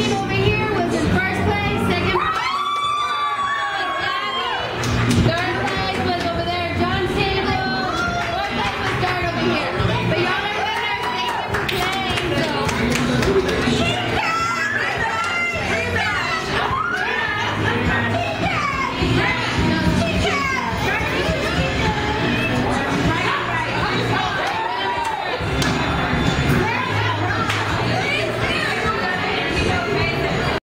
Third place was over there, John Sandler. Fourth place was Dart over here.